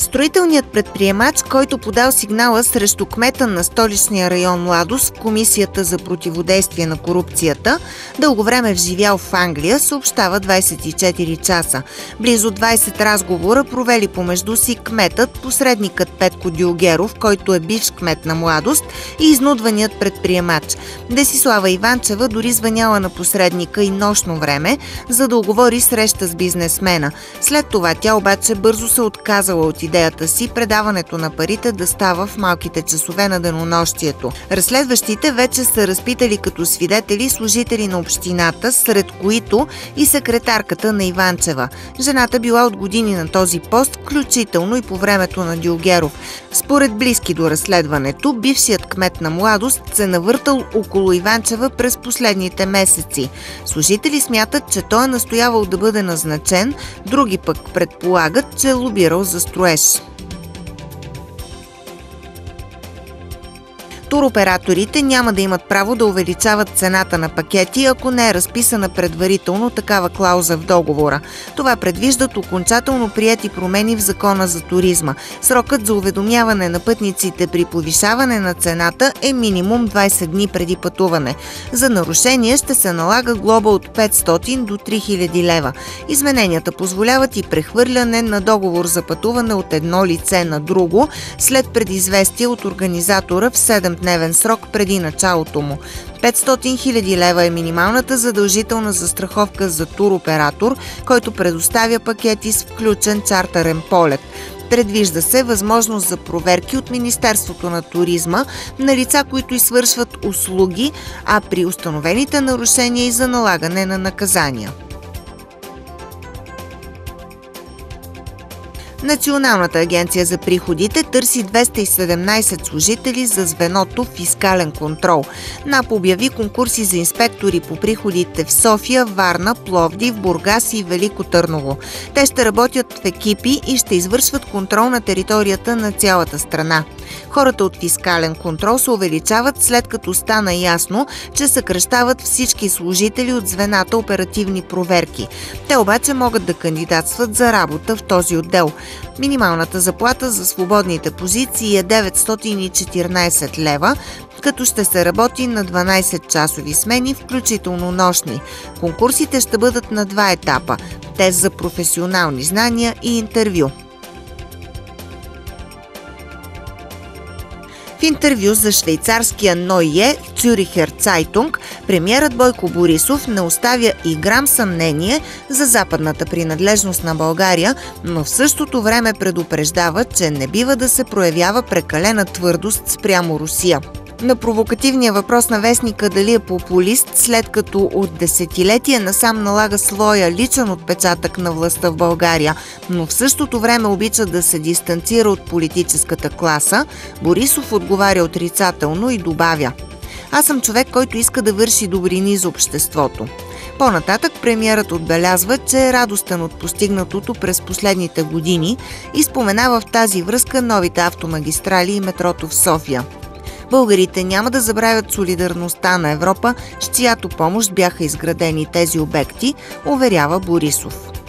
Строителният предприемач, който подал сигнала срещу кмета на столичния район Ладос в Комисията за противодействие на корупцията, дълго време вживял в Англия, съобщава 24 часа. Близо 20 разговора провели помежду си кметът, посредникът Петко Диогеров, който е бивш кмет на Младост и изнудваният предприемач. Десислава Иванчева дори звъняла на посредника и нощно време, за да оговори среща с бизнесмена. След това тя обаче бързо се отказала от идеята си предаването на парите да става в малките часове на денонощието. Разследващите вече са разпитали като свидетели служители на общината, сред които и секретарката на Иванчева. Жената била от години на този пост, включително и по времето на Дилгеров. Според близки до разследването, бившият кмет на младост се навъртал около Иванчева през последните месеци. Служители смятат, че той е настоявал да бъде назначен, други пък предполагат, че е лобирал за строеж. guys. Туроператорите няма да имат право да увеличават цената на пакети, ако не е разписана предварително такава клауза в договора. Това предвиждат окончателно прияти промени в закона за туризма. Срокът за уведомяване на пътниците при повишаване на цената е минимум 20 дни преди пътуване. За нарушение ще се налага глоба от 500 до 3000 лева. Измененията позволяват и прехвърляне на договор за пътуване от едно лице на друго след предизвестие от организатора в 7 дневен срок преди началото му. 500 000 лева е минималната задължителна застраховка за туроператор, който предоставя пакети с включен чартарен полет. Предвижда се възможност за проверки от Министерството на туризма на лица, които извършват услуги, а при установените нарушения и за налагане на наказания. Националната агенция за приходите търси 217 служители за звеното фискален контрол. НАП обяви конкурси за инспектори по приходите в София, Варна, Пловдив, Бургас и Велико Търново. Те ще работят в екипи и ще извършват контрол на територията на цялата страна. Хората от фискален контрол се увеличават след като стана ясно, че съкръщават всички служители от звената оперативни проверки. Те обаче могат да кандидатстват за работа в този отдел. Минималната заплата за свободните позиции е 914 лева, като ще се работи на 12 часови смени, включително нощни. Конкурсите ще бъдат на два етапа – тест за професионални знания и интервю. В интервю за швейцарския Нойе Цюрихер Цайтунг, премьерът Бойко Борисов не оставя и грам съмнение за западната принадлежност на България, но в същото време предупреждава, че не бива да се проявява прекалена твърдост спрямо Русия на провокативния въпрос на вестника дали е популист, след като от десетилетия насам налага своя личен отпечатък на властта в България, но в същото време обича да се дистанцира от политическата класа, Борисов отговаря отрицателно и добавя аз съм човек, който иска да върши добрини за обществото. По-нататък премиерът отбелязва, че е радостен от постигнатото през последните години и споменава в тази връзка новите автомагистрали и метрото в София – Българите няма да забравят солидарността на Европа, с чиято помощ бяха изградени тези обекти, уверява Борисов.